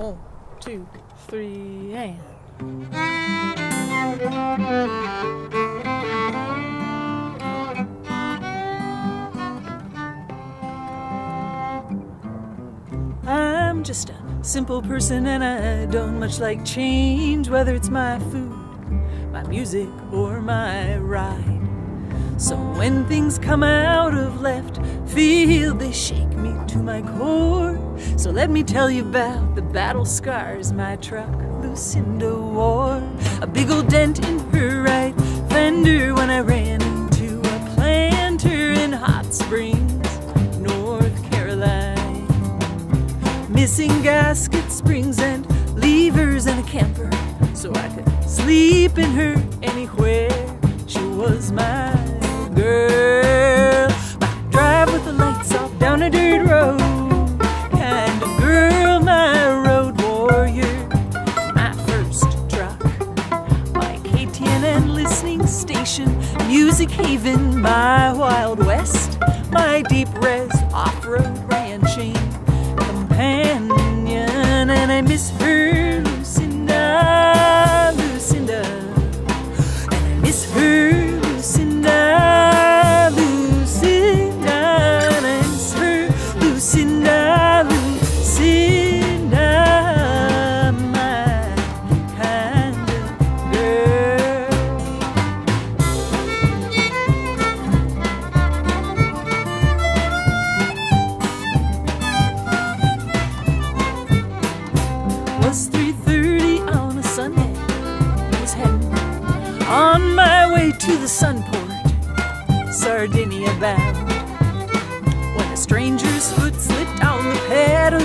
One, two, three, and. I'm just a simple person and I don't much like change, whether it's my food, my music, or my ride. So when things come out of left field, they shake me to my core. So let me tell you about the battle scars my truck Lucinda wore. A big old dent in her right fender when I ran into a planter in Hot Springs, North Carolina. Missing gasket springs and levers and a camper, so I could sleep in her anywhere. Listening station. Music haven, my Wild West. My deep rez off road ranching companion. And I miss her, was 3.30 on a Sunday. I was heading on my way to the Sunport, Sardinia bound. When a stranger's foot slipped on the pedal,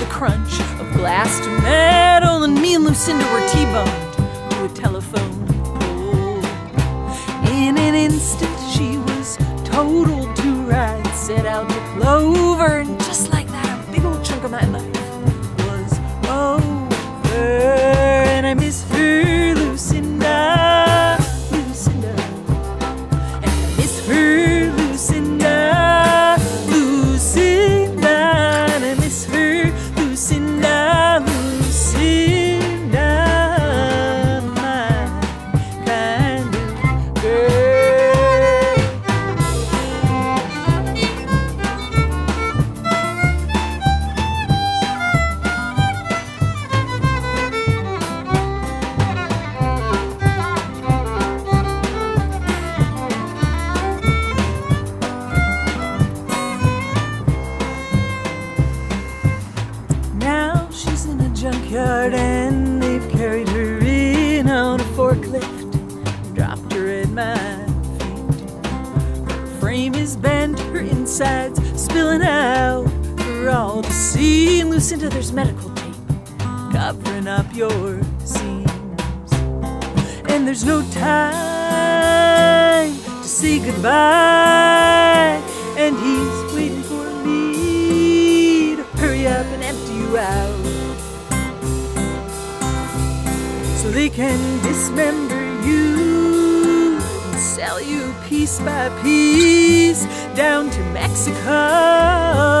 the crunch of glass to metal, and me and Lucinda were T-boned to a telephone pole. In an instant, she was totaled to ride, set out to Clover, and just like that, a big old chunk of my life insides spilling out for all to see. And Lucinda, there's medical tape covering up your seams. And there's no time to say goodbye. And he's waiting for me to hurry up and empty you out. So they can dismember you sell you piece by piece down to Mexico.